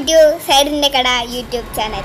Welcome to സൈഡിന്റെ കട YouTube channel.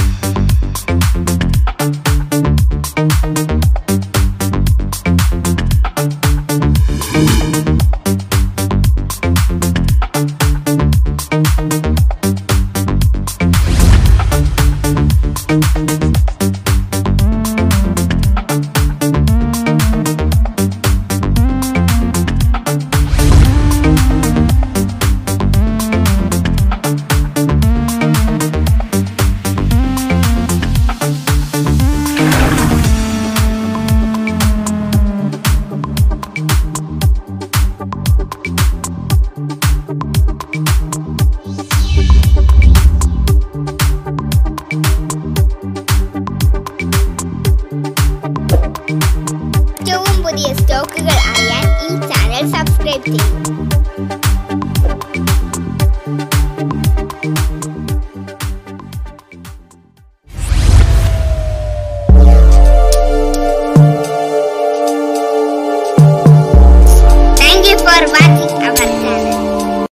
Blogger Aryan e channel subscribe చేయండి for watching.